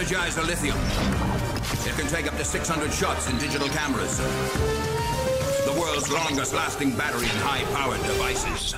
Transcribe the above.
Energizer lithium. It can take up to 600 shots in digital cameras. The world's longest lasting battery in high powered devices.